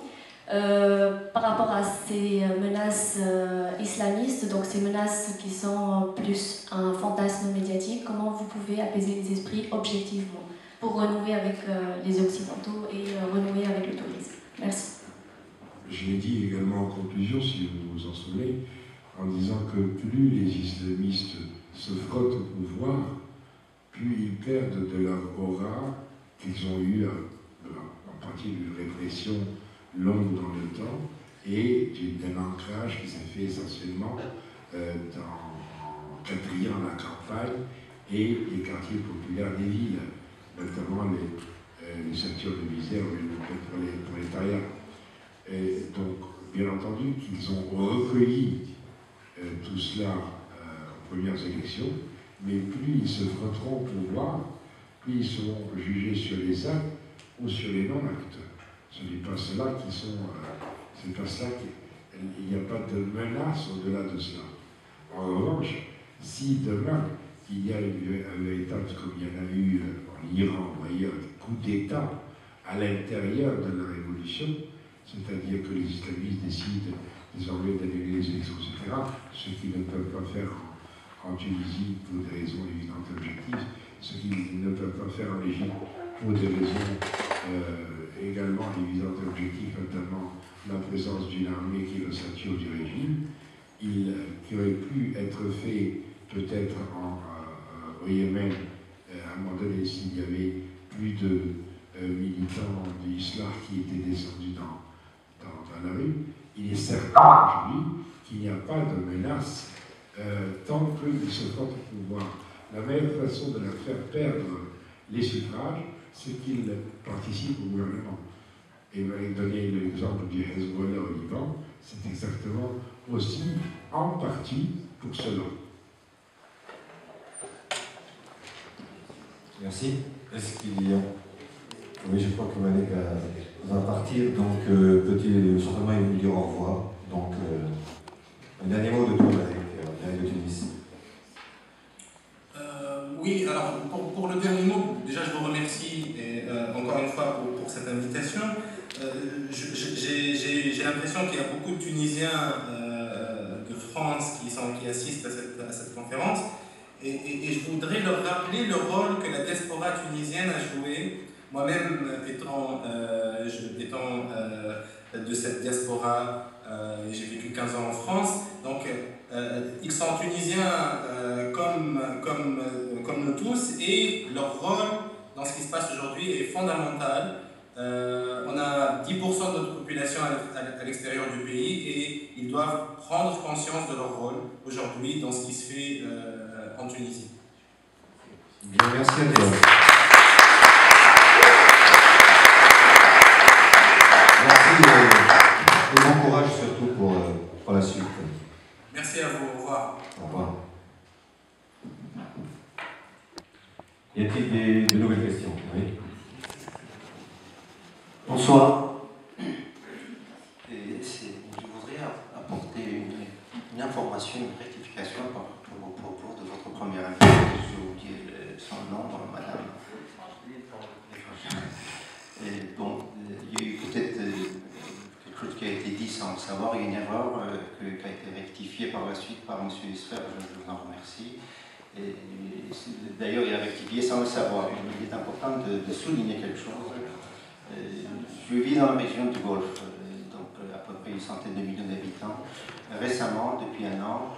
euh, par rapport à ces menaces euh, islamistes, donc ces menaces qui sont plus un fantasme médiatique, comment vous pouvez apaiser les esprits objectivement pour renouer avec euh, les Occidentaux et renouer avec le tourisme? Merci.
Je l'ai dit également en conclusion, si vous vous en souvenez, en disant que plus les islamistes se frottent au pouvoir, plus ils perdent de leur aura qu'ils ont eu en partie de répression longue dans le temps et d'un ancrage qui s'est fait essentiellement euh, dans la campagne et les quartiers populaires des villes, notamment les, euh, les ceintures de misère pour les. Et donc, bien entendu, qu'ils ont recueilli euh, tout cela aux premières élections, mais plus ils se frotteront au pouvoir, plus ils seront jugés sur les actes ou sur les non-actes. Ce n'est pas cela qui sont. Euh, c'est pas ça Il n'y a pas de menace au-delà de cela. En revanche, si demain il y a un véritable, comme il y en a eu euh, en Iran ou ailleurs, coup d'État à l'intérieur de la révolution, c'est-à-dire que les islamistes décident désormais d'annuler les élections, etc., ce qu'ils ne peuvent pas faire en, Tunisie pour des raisons évidentes objectives, ce qu'ils ne peuvent pas faire en Égypte pour des raisons euh, également évident objectif, notamment la présence d'une armée qui le du régime, il, qui aurait pu être fait peut-être euh, au Yémen euh, à un moment donné s'il y avait plus de militants d'islam qui étaient descendus dans, dans, la rue. Il est certain aujourd'hui qu'il n'y a pas de menace tant qu'ils se font au pouvoir. La meilleure façon de leur faire perdre les suffrages, c'est qu'ils participent au gouvernement. Et vous avez donné l'exemple du Hezbollah au Liban, c'est exactement aussi en partie pour cela.
Merci. Est-ce qu'il y a... Oui, je crois que Malek va partir, donc euh, peut-il certainement nous dire au revoir. Donc, euh, un dernier mot de toi, Malek, euh, de Tunis.
Oui, alors pour, le dernier mot, déjà je vous remercie euh, encore une fois pour, cette invitation. Euh, j'ai l'impression qu'il y a beaucoup de Tunisiens euh, de France qui, sont, qui assistent à cette, conférence et, je voudrais leur rappeler le rôle que la diaspora tunisienne a joué. Moi-même étant, étant de cette diaspora, j'ai vécu 15 ans en France, donc ils sont tunisiens comme, comme comme nous tous, et leur rôle dans ce qui se passe aujourd'hui est fondamental. Euh, on a 10% de notre population à l'extérieur du pays et ils doivent prendre conscience de leur rôle aujourd'hui dans ce qui se fait euh, en Tunisie.
Merci à toi. Merci et, bon courage surtout pour, pour la suite.
Merci à vous. Au revoir.
Au revoir. Y a-t-il des, de nouvelles questions? Oui.
Bonsoir. Et je voudrais apporter une, une, information, une rectification par rapport au propos de votre première invitée. J'ai oublié son nom, madame. Et bon, il y a eu peut-être quelque chose qui a été dit sans le savoir, il y a une erreur euh, qui a été rectifiée par la suite par M. Isfer, je, je vous en remercie. D'ailleurs, il a rectifié sans le savoir. Il est important de, de souligner quelque chose. Je vis dans la région du Golfe, donc à peu près une centaine de millions d'habitants. Récemment, depuis un an,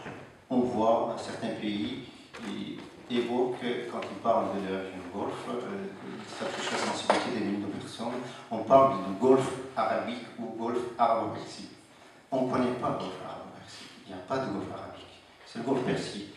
on voit certains pays qui évoquent, quand ils parlent de la région du Golfe, ça touche la sensibilité des millions de personnes, on parle du Golfe arabique ou Golfe arabo-persique. On ne connaît pas le Golfe arabo-persique, il n'y a pas de Golfe arabique, c'est le Golfe persique.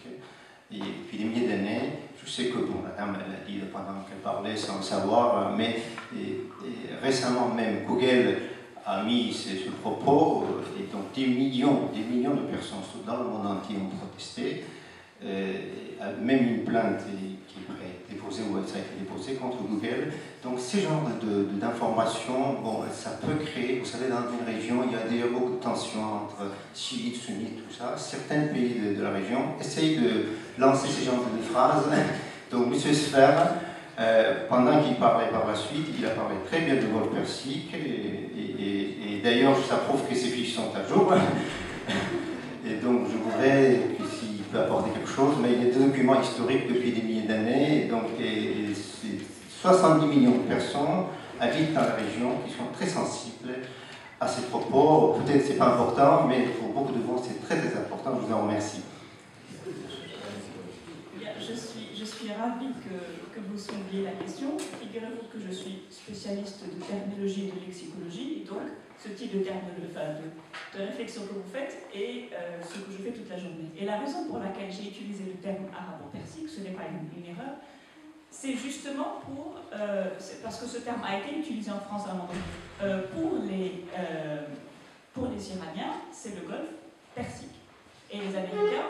Et depuis des milliers d'années, je sais que bon, madame elle a dit pendant qu'elle parlait sans le savoir, mais et, et récemment même Google a mis ce, propos, et donc des millions, des millions de personnes dans le monde entier ont protesté, euh, même une plainte qui est déposée ou ça a été contre Google. Donc ce genre d'informations, bon, ça peut créer, vous savez, dans une région, il y a d'ailleurs beaucoup de tensions entre chiites, sunnites, tout ça. Certains pays de, de la région essayent de lancer ce genre de phrases. Donc M. Sfer, euh, pendant qu'il parlait par la suite, il a parlé très bien de Golfe Persique, et, d'ailleurs ça prouve que ces fiches sont à jour. Et donc je voudrais peut apporter quelque chose, mais il y a des documents historiques depuis des milliers d'années, donc et, 70 millions de personnes habitent dans la région qui sont très sensibles à ces propos. Peut-être c'est pas important, mais pour beaucoup de vous c'est très très important. Je vous en remercie.
Je suis, je suis ravie que, que vous souleviez la question. Figurez-vous que je suis spécialiste de terminologie et de lexicologie, donc ce type de terme de, réflexion que vous faites est euh, ce que je fais toute la journée. Et la raison pour laquelle j'ai utilisé le terme arabo-persique, ce n'est pas une, erreur, c'est justement pour, euh, parce que ce terme a été utilisé en France à un moment donné, euh, pour, les, pour les Iraniens, c'est le golfe persique. Et les Américains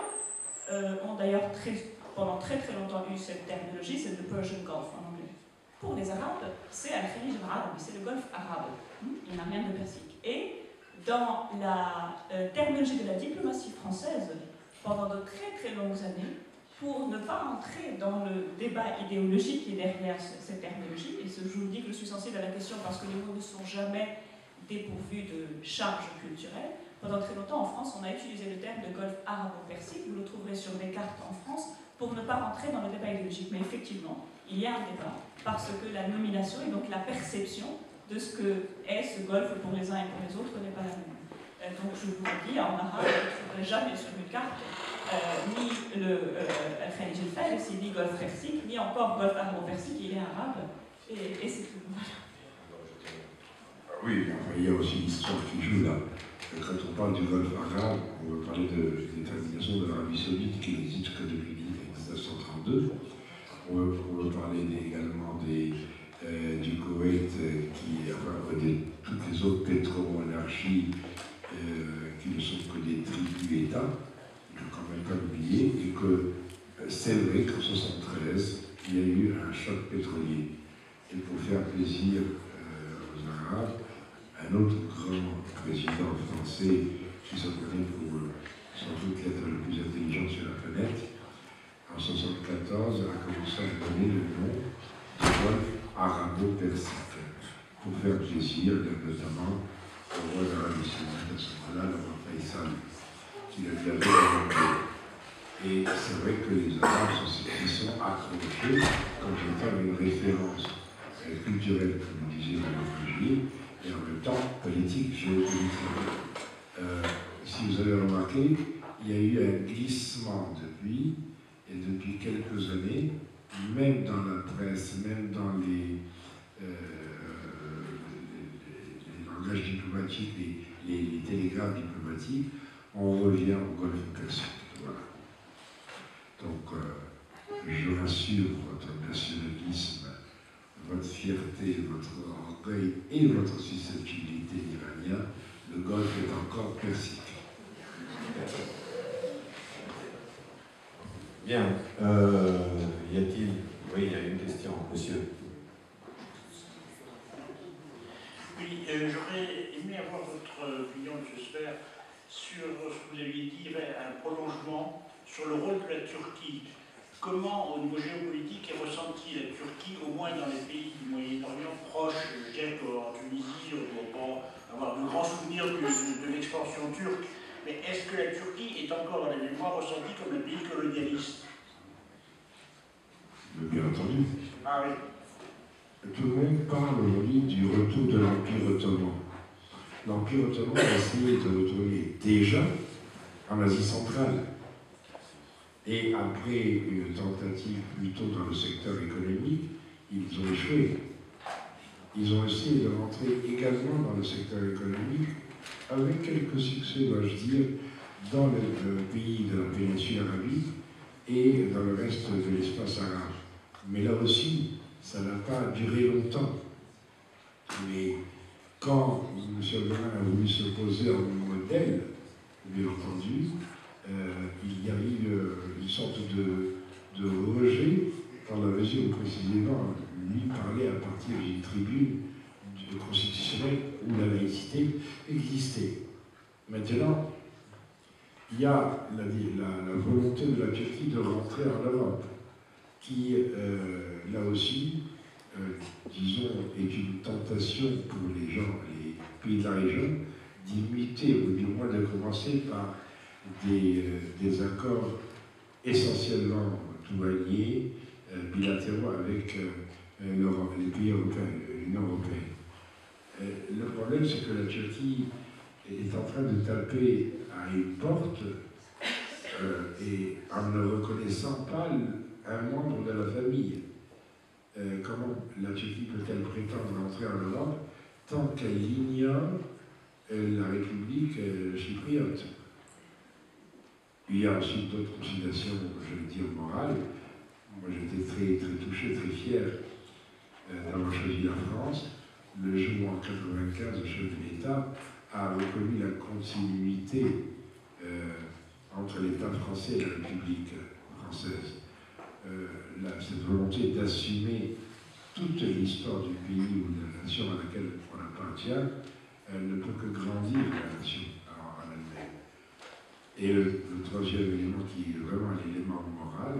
ont d'ailleurs très, pendant très très longtemps eu cette terminologie, c'est le Persian Gulf en anglais. Pour les Arabes, c'est Al-Khalij al c'est le golfe arabe. Il n'y a rien de persique. Et dans la euh, terminologie de la diplomatie française, pendant de très très longues années, pour ne pas entrer dans le débat idéologique qui est derrière cette terminologie, et je vous dis que je suis sensible à la question parce que les mots ne sont jamais dépourvus de charge culturelle, pendant très longtemps en France, on a utilisé le terme de golfe arabo-persique, vous le trouverez sur des cartes en France, pour ne pas rentrer dans le débat idéologique. Mais effectivement, il y a un débat, parce que la nomination et donc la perception de ce que est ce golfe pour les uns et pour les autres n'est pas la même. Euh, donc je vous le dis, en arabe, vous ne trouverez jamais sur une carte euh, ni le euh, el ni golfe persique, ni encore golfe arabo-persique, il est arabe, et, c'est tout.
Oui, enfin, il y a aussi l'histoire qui joue là. Quand on parle du golfe arabe, on va parler de détermination de l'Arabie saoudite qui n'existe que depuis 1932. On va parler également des, euh, du Koweït, euh, qui, enfin, de toutes les autres pétro-monarchies euh, qui ne sont que des tribus-États, il faut quand même pas l'oublier, et que euh, c'est vrai qu'en 1973, il y a eu un choc pétrolier. Et pour faire plaisir euh, aux Arabes, un autre grand président français, qui s'en pour euh, sans doute l'être le plus intelligent sur la planète, en 1974 a commencé à donner le nom du golfe arabo-persique pour faire plaisir, notamment au roi d'Arabie Saoudite à ce moment-là, le roi Faisal, qui le avait. Et c'est vrai que les Arabes sont, ils sont accrochés quand on parle une référence culturelle, comme disait Mme Fugier, et en même temps politique, géopolitique. Euh, si vous avez remarqué, il y a eu un glissement depuis, et depuis quelques années, même dans la presse, même dans les, euh, langages diplomatiques, les, télégrammes diplomatiques, on revient au golfe Persique. Voilà. Donc, euh, je rassure votre nationalisme, votre fierté, votre orgueil et votre susceptibilité iranien, le Golfe est encore persique.
Bien. Euh, y a-t-il. Oui, il y a une question, monsieur.
Oui, euh, j'aurais aimé avoir votre opinion, j'espère, sur ce que vous aviez dit, un prolongement sur le rôle de la Turquie. Comment, au niveau géopolitique, est ressentie la Turquie, au moins dans les pays du Moyen-Orient proches Je dirais qu'en Tunisie, on ne doit pas avoir de grands souvenirs de l'expansion turque. Mais est-ce que la Turquie est encore dans la mémoire ressentie comme un pays colonialiste?
Bien entendu.
Ah oui.
Tout le monde parle aujourd'hui du retour de l'Empire ottoman. L'Empire ottoman a essayé de retourner déjà en Asie centrale. Et après une tentative plutôt dans le secteur économique, ils ont échoué. Ils ont essayé de rentrer également dans le secteur économique, avec quelques succès, dois-je dire, dans le, pays de la péninsule arabique et dans le reste de l'espace arabe. Mais là aussi, ça n'a pas duré longtemps. Mais quand M. Orbán a voulu se poser en modèle, bien entendu, euh, il y a eu euh, une sorte de, rejet, dans la mesure où précisément lui parlait à partir d'une tribune constitutionnelle où la laïcité existait. Maintenant, il y a la, volonté de la Turquie de rentrer en Europe, qui, euh, là aussi, disons, est une tentation pour les gens, les pays de la région, d'imiter, ou du moins de commencer par des, euh, accords essentiellement douaniers, euh, bilatéraux avec euh, les pays européens, l'Union européenne. Le problème, c'est que la Turquie est en train de taper à une porte et en ne reconnaissant pas un membre de la famille. comment la Turquie peut-elle prétendre entrer en Europe tant qu'elle ignore la République chypriote? Il y a ensuite d'autres considérations, je veux dire, morales. Moi, j'étais très, très touché, très fier euh, d'avoir choisi la France. Le jour en 1995, le chef de l'État a reconnu la continuité euh, entre l'État français et la République française. Euh, cette volonté d'assumer toute l'histoire du pays ou de la nation à laquelle on appartient, elle ne peut que grandir la nation. Et le, troisième élément qui est vraiment l'élément moral,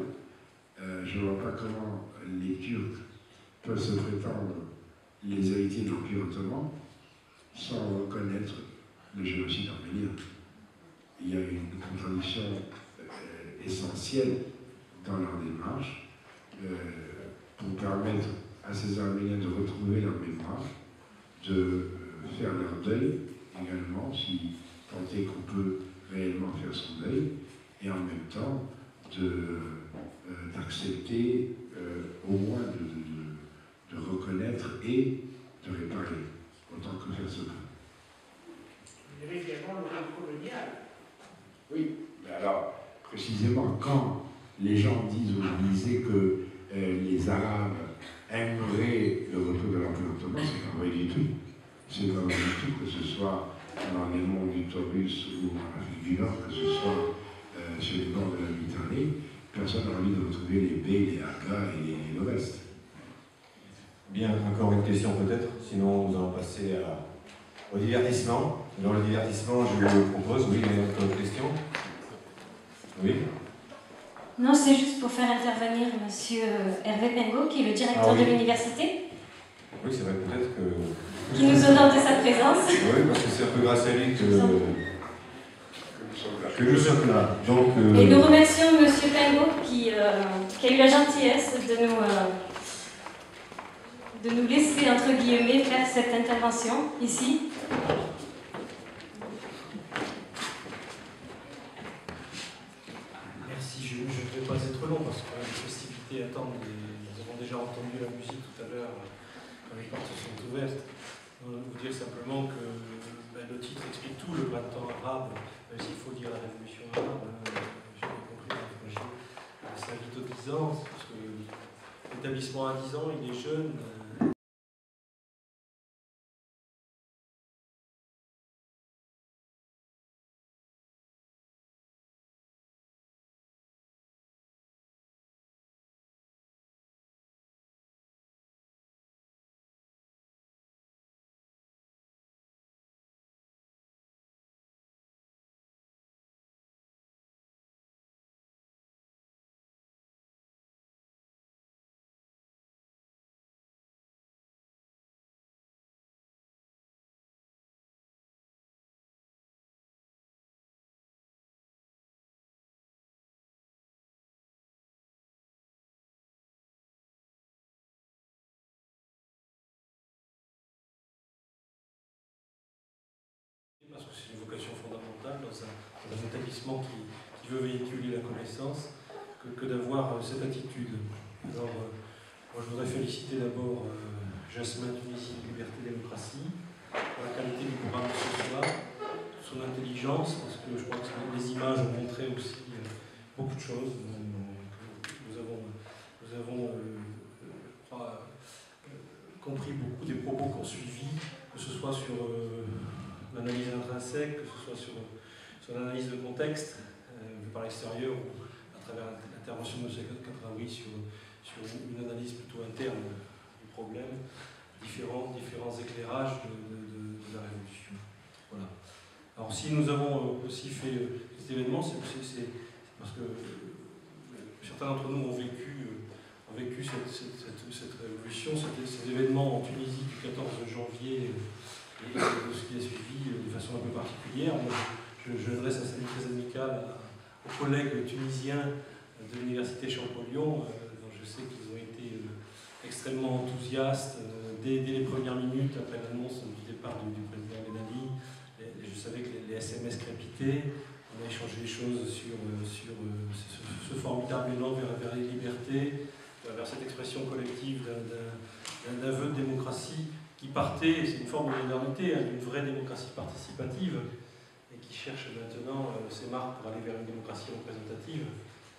euh, je ne vois pas comment les Turcs peuvent se prétendre les héritiers de l'Empire ottoman sans reconnaître le génocide arménien. Il y a une contradiction euh, essentielle dans leur démarche euh, pour permettre à ces Arméniens de retrouver leur mémoire, de faire leur deuil également, si tant est qu'on peut réellement faire son deuil, et en même temps euh, d'accepter euh, au moins de, reconnaître et de réparer, autant que faire se peut.
Il y avait également le rôle colonial.
Oui, mais alors, précisément, quand les gens disent ou disaient que euh, les Arabes aimeraient le retour de l'Empire ottoman, c'est pas vrai du tout. C'est pas vrai du tout que ce soit dans les monts du Taurus ou en Afrique du Nord, que ce soit euh, sur les bords de la Méditerranée, personne n'a envie de retrouver les baies, les hagas et, le reste.
Bien, encore une question peut-être, sinon nous allons passer au divertissement. Dans le divertissement, je vous propose, oui, une autre question Oui
Non, c'est juste pour faire intervenir M. Hervé Pengo, qui est le directeur ah de l'université.
Oui, c'est vrai, peut-être que
qui nous honore de sa présence.
Oui, parce que c'est un peu grâce à lui que, que nous sommes là. Donc,
euh, Et nous remercions M. Pingo qui, euh, qui, a eu la gentillesse de nous, euh, de nous laisser, entre guillemets, faire cette intervention ici.
Merci, je ne vais pas être long parce que les festivités attendent. Nous avons déjà entendu la musique tout à l'heure quand les portes sont ouvertes vous dire simplement que ben, le titre explique tout, le printemps arabe, s'il faut dire la révolution arabe, j'ai compris la s'invite aux 10 ans, parce que l'établissement a 10 ans, il est jeune. Fondamentale dans un, établissement qui, veut véhiculer la connaissance, que, d'avoir euh, cette attitude. Alors, euh, moi, je voudrais féliciter d'abord euh, Jasmin Tunisie, Liberté, Démocratie, pour la qualité du programme de ce soir, son intelligence, parce que je crois que les images ont montré aussi beaucoup de choses. Nous avons, nous avons compris beaucoup des propos qu'on suivi, que ce soit sur l'analyse intrinsèque, que ce soit sur, sur l'analyse de contexte, euh, par l'extérieur ou à travers l'intervention de M. Sur, une analyse plutôt interne du problème, différents, différents éclairages de, la révolution. Voilà. Alors si nous avons aussi fait euh, cet événement, c'est parce que euh, certains d'entre nous ont vécu, cette, cette, révolution, cet, événement en Tunisie du 14 janvier et de ce qui a suivi euh, de façon un peu particulière. je, je dresse un salut très amical aux collègues tunisiens de l'Université Champollion, euh, dont je sais qu'ils ont été euh, extrêmement enthousiastes dès, les premières minutes après l'annonce du départ du, président Ben Ali. je savais que les, SMS crépitaient. On a échangé des choses sur, ce, formidable élan vers, vers les libertés, vers cette expression collective d'un aveu de démocratie qui partait, c'est une forme de modernité, hein, d'une vraie démocratie participative, et qui cherche maintenant euh, ses marques pour aller vers une démocratie représentative,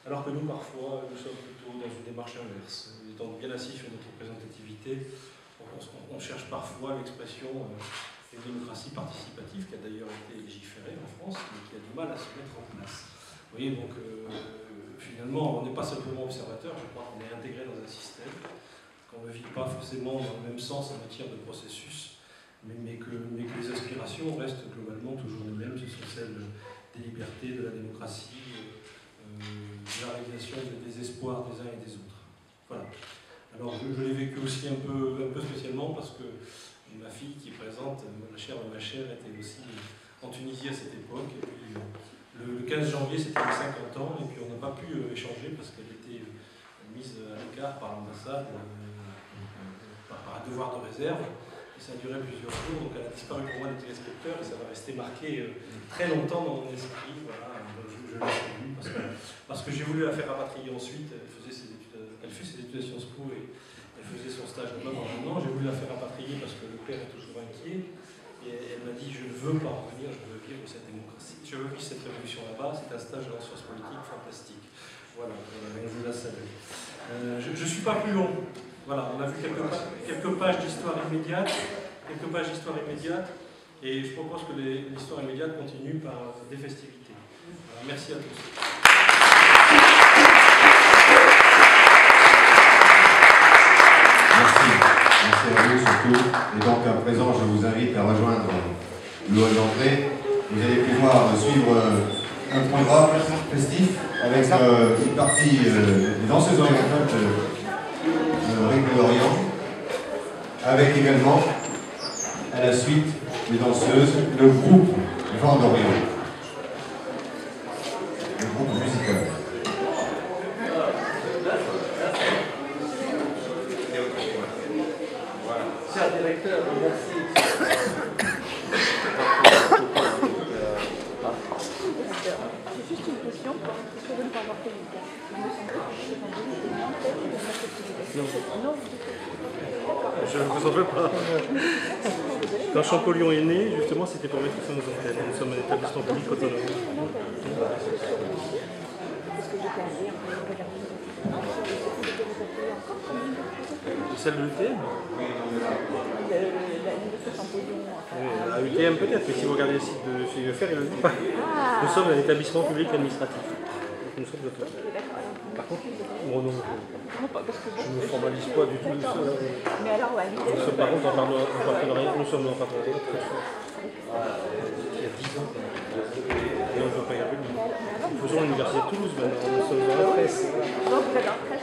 alors que nous, parfois, nous sommes plutôt dans une démarche inverse. Étant bien assis sur notre représentativité, on, cherche parfois l'expression euh, d'une démocratie participative, qui a d'ailleurs été légiférée en France, mais qui a du mal à se mettre en place. Vous voyez, donc, euh, finalement, on n'est pas simplement observateur, je crois qu'on est intégré dans un système qu'on ne vit pas forcément dans le même sens en matière de processus, mais, que, les aspirations restent globalement toujours les mêmes, ce sont celles des libertés, de la démocratie, euh, de la réalisation des espoirs des uns et des autres. Voilà. Alors je, l'ai vécu aussi un peu, spécialement parce que ma fille qui est présente, la chère de ma chère, était aussi en Tunisie à cette époque. Et puis, le, 15 janvier, c'était les 50 ans, et puis on n'a pas pu euh, échanger parce qu'elle était mise à l'écart par l'ambassade par, un devoir de réserve. Et ça a duré plusieurs jours, donc elle a disparu pour moi des téléspectateurs et ça va rester marqué euh, très longtemps dans mon esprit. Voilà, je, l'ai parce que, parce que j'ai voulu la faire rapatrier ensuite. Elle, faisait ses études, elle fait ses études à Sciences Po et elle faisait son stage là-bas pendant un an. J'ai voulu la faire rapatrier parce que le père est toujours inquiet. Et elle m'a dit Je ne veux pas revenir, je veux vivre cette démocratie. Je veux vivre cette révolution là-bas. C'est un stage en sciences politiques fantastique. Voilà, je vous la salue. Euh, je ne suis pas plus long. Voilà, on a vu quelques, pages d'histoire immédiate, quelques pages d'histoire immédiate, et je propose que l'histoire immédiate continue par des festivités. merci à tous.
Merci. Merci à vous surtout. Et donc à présent, je vous invite à rejoindre le hall d'entrée. Vous allez pouvoir suivre euh, un programme festif avec euh, une partie euh, des danseuses orientales Lorient, avec également à la suite des danseuses, le groupe Vent d'Orient. Le groupe musical.
Cher directeur, merci. J'ai juste une question. Est-ce que vous ne pas avoir fait
non. Je ne vous en veux pas. Quand Champollion est né, justement, c'était pour mettre ça nos antennes. Nous sommes un établissement public autonome. Celle de l'UTM À UTM peut-être, mais si vous regardez le site de UFR, il ne le dit pas.
Ah.
Nous sommes un établissement public administratif. Nous sommes de Par contre, bon, non, je ne formalise pas du tout.
Mais alors, ouais,
Nous sommes par contre en partenariat, en partenariat- nous sommes en partenariat très fort. Il y a 10 ans. Et on ne veut pas y arriver. Nous faisons l'université de Toulouse maintenant, nous sommes dans la presse.
Donc vous êtes en presse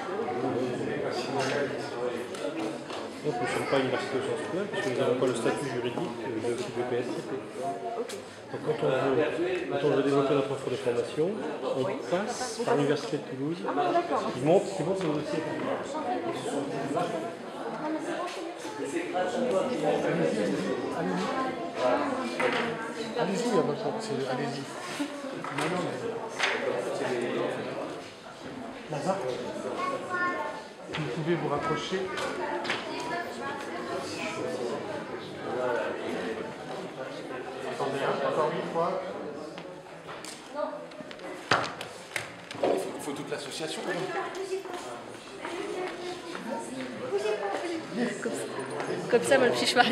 Donc nous ne sommes pas université au sens plein, puisque nous n'avons pas le statut juridique de, de PSCP. Donc quand on, veut, quand on veut développer notre offre de formation, on passe par l'université de Toulouse, qui monte, qui monte nos dossiers.
Allez-y, de allez-y. Non, non, mais. Vous pouvez vous rapprocher. Il faut, toute l'association.
Comme ça,
mon petit Schwarz.